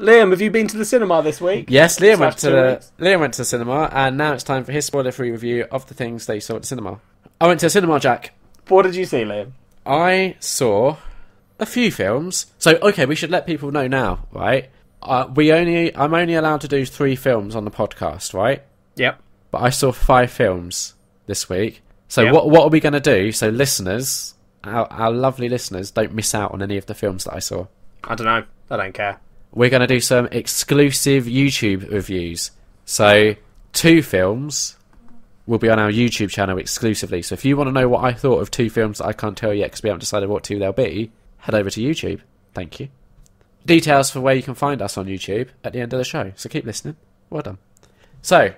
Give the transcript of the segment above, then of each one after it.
Liam, have you been to the cinema this week? Yes, Liam Slash went to the weeks. Liam went to the cinema, and now it's time for his spoiler-free review of the things they saw at the cinema. I went to the cinema, Jack. What did you see, Liam? I saw a few films. So, okay, we should let people know now, right? Uh, we only I'm only allowed to do three films on the podcast, right? Yep. But I saw five films this week. So Yep. what what are we going to do? So listeners, our, our lovely listeners, don't miss out on any of the films that I saw. I don't know. I don't care. We're going to do some exclusive YouTube reviews. So two films will be on our YouTube channel exclusively. So if you want to know what I thought of two films that I can't tell yet because we haven't decided what two they'll be, head over to YouTube. Thank you. Details for where you can find us on YouTube at the end of the show. So keep listening. Well done. So,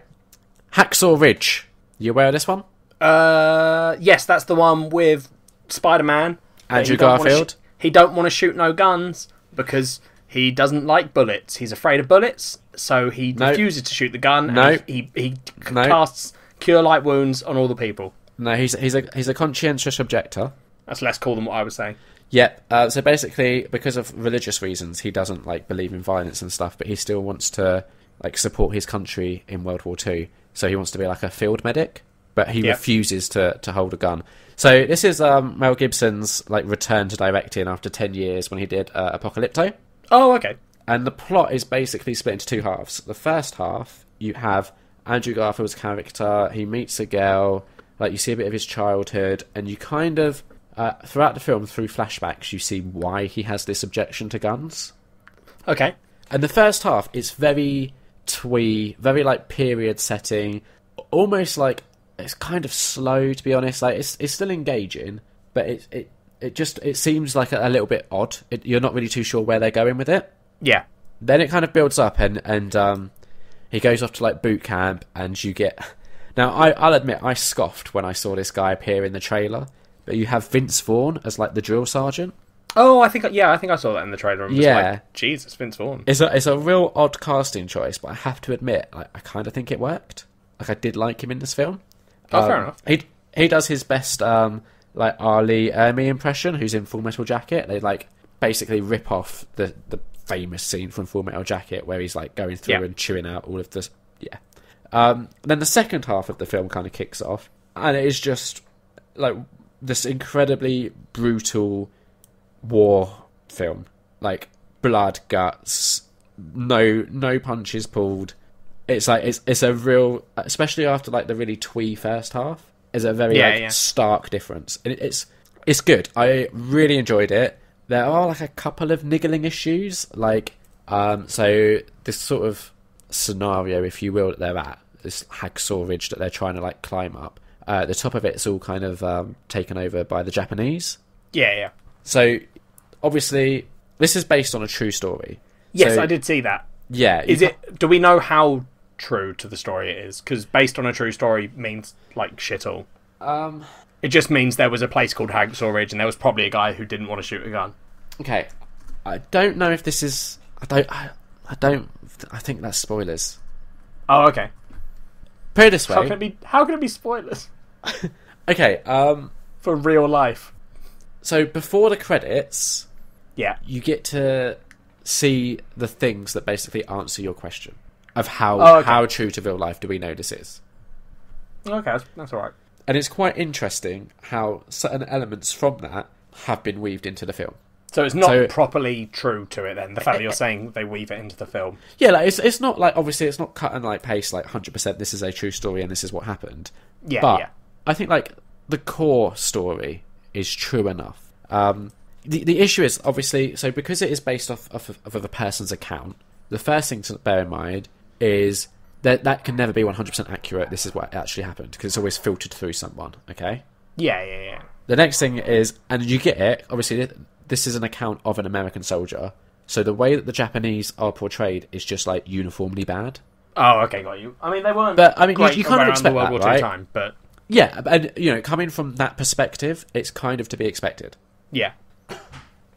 Hacksaw Ridge. You aware of this one? Uh, yes, that's the one with Spider-Man. Andrew He don't Garfield. sh- he don't want to shoot no guns because he doesn't like bullets. He's afraid of bullets, so he No. refuses to shoot the gun. and No. he he, he No. casts cure light wounds on all the people. No, he's he's a he's a conscientious objector. That's less cool than what I was saying. Yep. Uh, so basically, because of religious reasons, he doesn't like believe in violence and stuff, but he still wants to like support his country in World War Two. So he wants to be like a field medic, but he Yep. refuses to to hold a gun. So this is um, Mel Gibson's like return to directing after ten years when he did uh, Apocalypto. Oh, okay. And the plot is basically split into two halves. The first half, you have Andrew Garfield's character. He meets a girl, like you see a bit of his childhood, and you kind of uh, throughout the film, through flashbacks, you see why he has this objection to guns. Okay. And the first half is very twee, very like period setting, almost like it's kind of slow to be honest. Like it's it's still engaging, but it it it just it seems like a, a little bit odd. It, you're not really too sure where they're going with it Yeah. then it kind of builds up and and um, he goes off to like boot camp and you get now I, i'll admit i scoffed when i saw this guy appear in the trailer but you have vince vaughn as like the drill sergeant Oh, I think yeah, I think I saw that in the trailer. And was Yeah. Like, Jesus, Vince Vaughn. it's a, it's a real odd casting choice but i have to admit like, i kind of think it worked like i did like him in this film Oh, fair Um, enough. he he does his best um like R. Lee Ermey impression who's in full metal jacket. They like basically rip off the the famous scene from full metal jacket where he's like going through Yeah. and chewing out all of this yeah. Um then the second half of the film kind of kicks off and it is just like this incredibly brutal war film. Like blood guts no no punches pulled. It's like it's it's a real especially after like the really twee first half is a very Yeah, like yeah. stark difference and it's it's good i really enjoyed it there are like a couple of niggling issues like um so this sort of scenario if you will that they're at this hacksaw ridge that they're trying to like climb up uh, the top of it's all kind of um, taken over by the japanese Yeah, yeah. so obviously this is based on a true story Yes, So- I did see that. yeah Is it? Do we know how true to the story it is? Because based on a true story means like shit all. um It just means there was a place called Hacksaw Ridge, and there was probably a guy who didn't want to shoot a gun. Okay, I don't know if this is. I don't. I, I don't. I think that's spoilers. Oh, okay. Put it this way. How can it be? How can it be spoilers Okay. Um. for real life? So before the credits, Yeah. you get to see the things that basically answer your question of how Oh, okay. how true to real life do we know this is. Okay, that's, that's all right. And it's quite interesting how certain elements from that have been weaved into the film. So it's not So- properly true to it then. The fact that you're saying they weave it into the film. Yeah, like it's it's not like obviously it's not cut and like paste like hundred percent. This is a true story and this is what happened. Yeah, but yeah. I think like the core story is true enough. Um, the the issue is obviously so because it is based off of, of, of a person's account. The first thing to bear in mind is that that can never be one hundred percent accurate. This is what actually happened because it's always filtered through someone. Okay. Yeah, yeah, yeah. The next thing is, and you get it. Obviously, this is an account of an American soldier. So the way that the Japanese are portrayed is just like uniformly bad. Oh, okay, got you. I mean, they weren't. But, I mean, you- you kind of expect World that, War right? II time, but Yeah, and you know, coming from that perspective, it's kind of to be expected. yeah,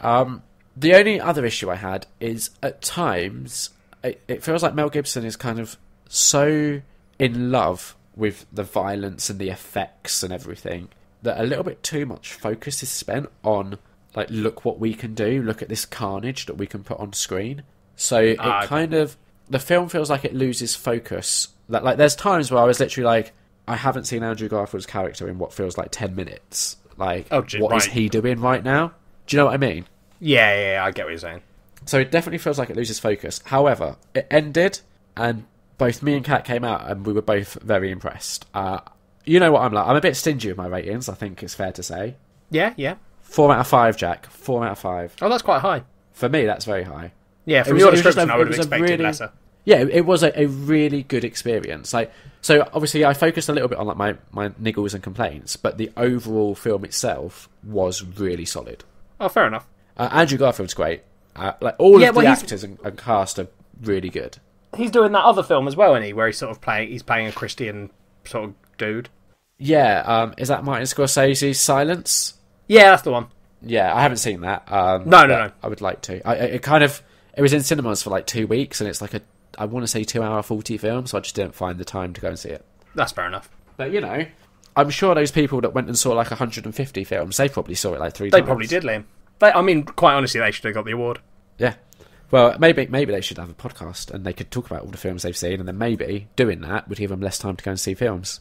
Um, the only other issue I had is at times it, it feels like Mel Gibson is kind of so in love with the violence and the effects and everything that a little bit too much focus is spent on like look what we can do, look at this carnage that we can put on screen. So it ah, okay. kind of the film feels like it loses focus. Like, like there's times where I was literally like, I haven't seen Andrew Garfield's character in what feels like ten minutes. Like, Oh, what is right. he doing right now? Do you know what I mean? Yeah, yeah, yeah, I get what you're saying. So it definitely feels like it loses focus. However, it ended, and both me and Kat came out, and we were both very impressed. Uh, you know what I'm like? I'm a bit stingy with my ratings. I think it's fair to say. Yeah, yeah. Four out of five, Jack. Four out of five. Oh, that's quite high. For me, that's very high. Yeah, from was- your it description, a- I it would have was a expected really- lesser. Yeah, it it was a, a really good experience. Like, so obviously, I focused a little bit on like my my niggles and complaints, but the overall film itself was really solid. Oh, fair enough. Uh, Andrew Garfield's great. Uh, like all Yeah, of well, the actors and, and cast are really good. He's doing that other film as well, isn't he? Where he's sort of playing, he's playing a Christian sort of dude. Yeah, um, is that Martin Scorsese's Silence? Yeah, that's the one. Yeah, I haven't seen that. Um, No, no, no. I would like to. I, I- it kind of it was in cinemas for like two weeks, and it's like a I want to say two hour forty film, so I just didn't find the time to go and see it. That's fair enough. But you know, I'm sure those people that went and saw like 150 films, they probably saw it like three They times. probably did, Liam. They, I mean, quite honestly, they should have got the award. Yeah. Well, maybe maybe they should have a podcast and they could talk about all the films they've seen, and then maybe doing that would give them less time to go and see films.